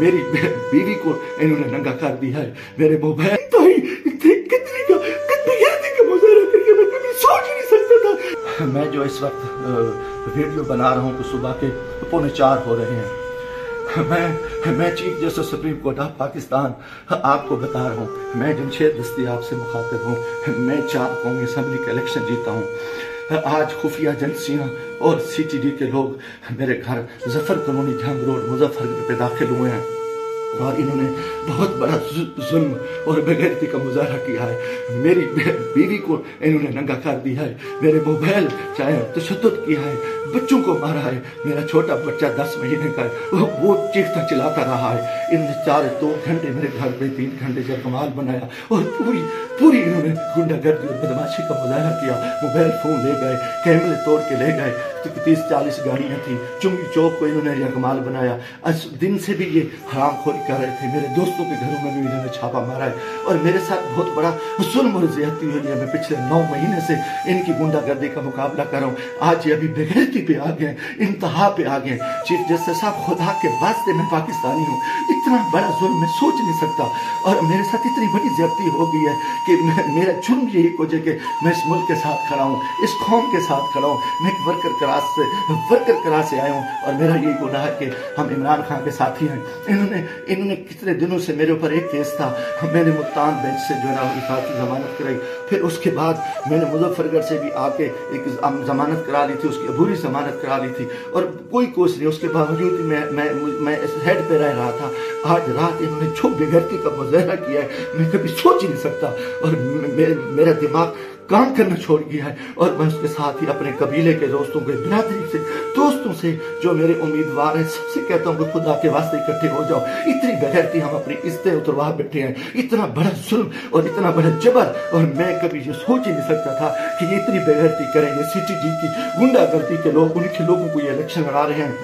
मेरी बीवी को इन्होंने नंगा कर दिया है। मेरे मोबाइल मैं जो इस वक्त वीडियो बना रहा हूँ सुबह के पौने चार हो रहे हैं। मैं मैं chief justice supreme court of Pakistan आपको बता रहा हूँ। मैं जमशेद दस्ती आपसे मुखातिब हूँ, मैं चार कौमी असम्बली का इलेक्शन जीता हूँ। आज खुफिया एजेंसियाँ और सीटीडी के लोग मेरे घर ज़फ़र कॉलोनी जंग रोड मुजफ्फरनगर पे दाखिल हुए हैं। और इन्होंने बहुत बड़ा जुल्म और बेगैरती का मुजाहरा किया है। मेरी बीवी को इन्होंने नंगा कर दिया है। मेरे मोबाइल चाहे तशद किया है। बच्चों को मारा है। मेरा छोटा बच्चा दस महीने का है। वो, चीखता चिल्लाता रहा है। इन्होंने चार दो घंटे मेरे घर पे तीन घंटे जब कमाल बनाया और पूरी पूरी इन्होंने गुंडागर्दी और बदमाशी का मुजाहरा किया। मोबाइल फ़ोन ले गए कैमरे तोड़ के ले गए। तो तीस चालीस गाड़ियाँ थी। चुंगी चौक को इन्होंने यकमाल बनाया। दिन से भी ये कर रहे थे। मेरे दोस्तों के घरों में भी इन्होंने छापा मारा है। और मेरे साथ बहुत बड़ा जुल्म और ज्यादती हुई है। मैं पिछले नौ महीने से इनकी गुंडागर्दी का मुकाबला कर रहा हूँ। आज ये अभी बेगैरती पे आ गए इंतहा पे आ गए चीफ जस्टिस साहब, खुदा के वास्ते मैं पाकिस्तानी हूँ। इतना बड़ा जुल्म मैं सोच नहीं सकता। और मेरे साथ इतनी बड़ी ज्यादती हो गई है कि मेरा जुर्म यही को कि मैं इस मुल्क के साथ खड़ा हूँ, इस कौम के साथ खड़ा हूँ, मैं एक वर्कर क्लास से, वर्कर क्लास से आया हूँ। और मेरा यही गुनाह है कि हम इमरान खान के साथी हैं। इन्होंने इन्होंने कितने दिनों से मेरे ऊपर एक केस था। मैंने मुल्तान बेंच से जो है ना हिफाजती जमानत कराई। फिर उसके बाद मैंने मुजफ्फरगढ़ से भी आके एक जमानत करा ली थी, उसकी अधूरी जमानत करा ली थी। और कोई कोच नहीं, उसके बावजूद मैं मैं मैं इस हेड पे रह रहा था। आज रात इन्होंने जो बिगड़ती का मुजहरा किया है, मैं कभी सोच ही नहीं सकता। और मे- मेरा दिमाग काम करना छोड़ गया है और मैं उसके साथ ही अपने कबीले के दोस्तों के बिरादरी से, दोस्तों से जो मेरे उम्मीदवार हैं, सबसे कहता हूँ कि खुदा के वास्ते इकट्ठे हो जाओ। इतनी बेगैरती हम अपनी इज्जतें उतरवा बैठे हैं। इतना बड़ा जुल्म और इतना बड़ा जबर और मैं कभी ये सोच ही नहीं सकता था कि ये इतनी बेगैरती करेंगे सिटी जी की गुंडागर्दी के लोग, उनके लोगों को ये इलेक्शन लड़ा रहे हैं।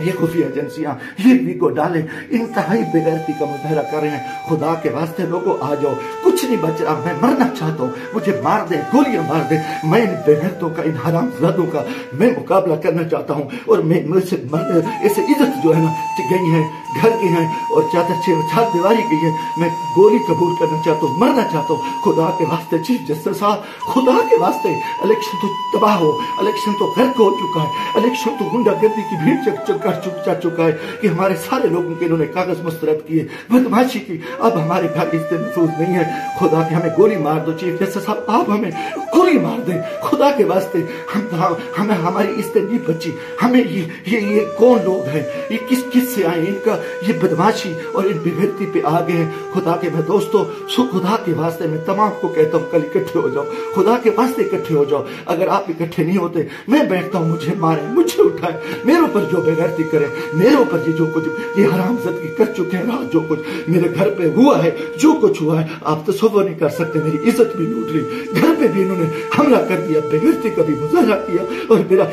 ये खुफिया एजेंसियाँ, ये भी को डाले, इंतहाई बेगैरती का मुजाहरा कर रहे हैं। खुदा के वास्ते लोगों, आ जाओ। कुछ नहीं बच रहा। मैं मरना चाहता हूँ। मुझे मार दे, गोलियाँ मार दे। मैं इन बेगैरतों का, इन हराम जदों का मैं मुकाबला करना चाहता हूँ और मैं मुझसे ऐसे इज़्ज़त जो है ना, गई है, घर की है और चादर छह चार दीवारी की है। मैं गोली कबूल करना चाहता हूँ, मरना चाहता हूँ। खुदा के वास्ते, चीफ जस्टिस साहब, खुदा के वास्ते। इलेक्शन तो तबाह हो इलेक्शन तो गर्क हो चुका है। इलेक्शन तो गुंडागर्दी की भीड़ चक चक चुक जा चुका है कि हमारे सारे लोगों के इन्होंने कागज़ मुस्तरद किए, बदमाशी की। अब हमारे घर इससे महसूस नहीं है। खुदा के हमें गोली मार दो, चीफ जस्टिस साहब, आप हमें गोली मार दें। खुदा के वास्ते हम हमें हमारी इससे नहीं बची। हमें ये ये ये कौन लोग हैं? ये किस किस से आए इनका, ये बदमाशी और इन बिगड़ती पे आ गए हैं। खुदा के मैं दोस्तों, सो खुदा के वास्ते मैं तमाम को कहता हूँ, कल इकट्ठे हो जाओ। खुदा के वास्ते इकट्ठे हो जाओ। अगर आप इकट्ठे नहीं होते, मैं बैठता हूँ, मुझे मारे, मुझे उठाए। मेरे ऊपर जो बेगैरती करे, मेरे ऊपर ये जो कुछ, ये हराम की कर चुके हैं, रात जो कुछ मेरे घर पे हुआ है, जो कुछ हुआ है, आप तो सफ़र नहीं कर सकते, मेरी इज़्ज़त भी लूट ली। घर पे भी इन्होंने हमला कर दिया बेगैरती का भी मुजाहरा किया। और मेरा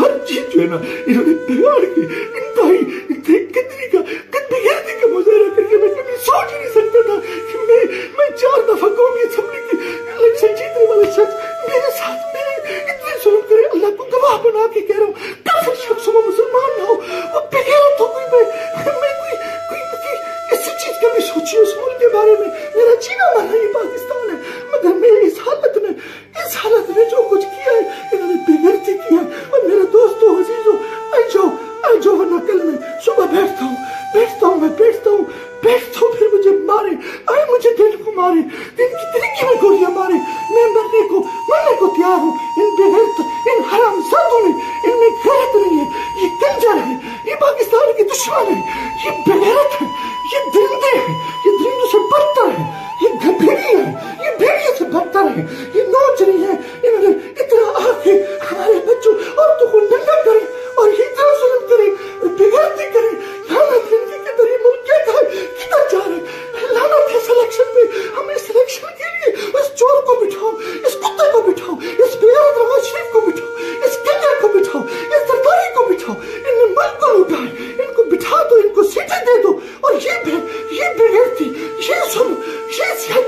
हर चीज़ जो है ना, इन्होंने बिगाड़ के। इंतहाई कितनी का का मुजाहरा करके मैं कभी सोच नहीं सकता था कि मैं मैं चार दफ़ा जीतने शख्स मेरे साथ मेरे करे, अल्लाह को गवाह बना के कह रहा हूँ शख्स 谁的谁